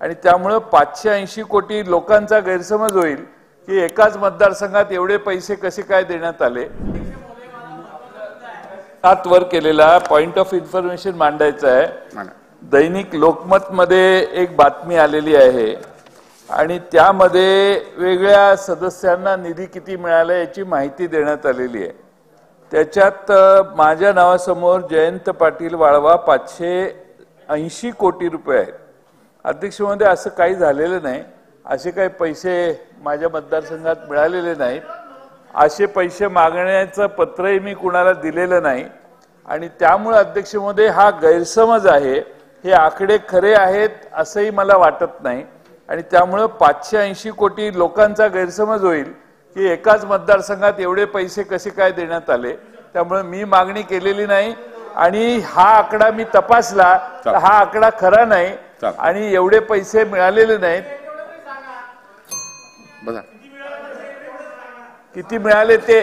आणि त्यामुळं पाचशे ऐंशी कोटी लोकांचा गैरसमज होईल की एकाच मतदारसंघात एवढे पैसे कसे काय देण्यात आले? हात वर केलेला पॉइंट ऑफ इन्फॉर्मेशन मांडायचा आहे. दैनिक लोकमतमध्ये एक बातमी आलेली आहे आणि त्यामध्ये वेगळ्या सदस्यांना निधी किती मिळाला याची माहिती देण्यात आलेली आहे. त्याच्यात माझ्या नावासमोर जयंत पाटील वाळवा पाचशे ऐंशी कोटी रुपये आहेत. अध्यक्ष महोदय असं काही झालेलं नाही. असे काही पैसे माझ्या मतदारसंघात मिळालेले नाहीत. असे पैसे मागण्याचं पत्रही मी कुणाला दिलेलं नाही. आणि त्यामुळे अध्यक्ष महोदय हा गैरसमज आहे. हे आकडे खरे आहेत असंही मला वाटत नाही. आणि त्यामुळं पाचशे ऐंशी कोटी लोकांचा गैरसमज होईल की एकाच मतदारसंघात एवढे पैसे कसे काय देण्यात आले. त्यामुळे मी मागणी केलेली नाही. आणि हा आकडा मी तपासला. तर हा आकडा खरा नाही. आणि एवढे पैसे मिळालेले नाहीत. बसा किती मिळाले ते?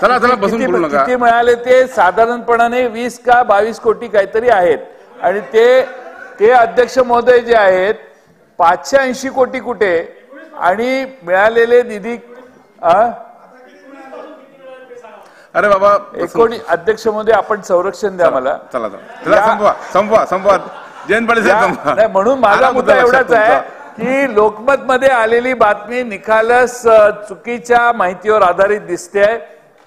चला चला बसून किती बोलू नका. किती मिळाले ते? साधारणपणाने वीस का बावीस कोटी काहीतरी आहेत. आणि ते ते अध्यक्ष महोदय जे आहेत पाचशे ऐंशी कोटी कुठे? आणि मिळालेले निधी? अरे बाबा एकोणी अध्यक्ष महोदय आपण संरक्षण द्या मला. चला चला. संपवा संपवा संपवा. जयंत साहेब म्हणून माझा मुद्दा एवढाच आहे. की लोकमत मध्ये आलेली बातमी निखालस अ, चुकीच्या माहितीवर आधारित दिसते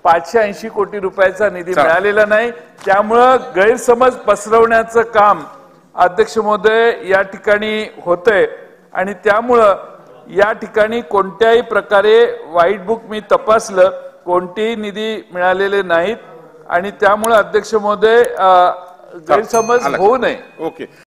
पाचशे ऐंशी कोटी रुपयाचा निधी. मिळालेला नाही. त्यामुळं गैरसमज पसरवण्याचं काम अध्यक्ष महोदय या ठिकाणी होतंय. आणि त्यामुळं या ठिकाणी कोणत्याही प्रकारे व्हाईट बुक मी तपासलं कोणतेही निधी मिळालेले नाहीत. आणि त्यामुळे अध्यक्ष महोदय गैरसमज. होऊ नये. ओके.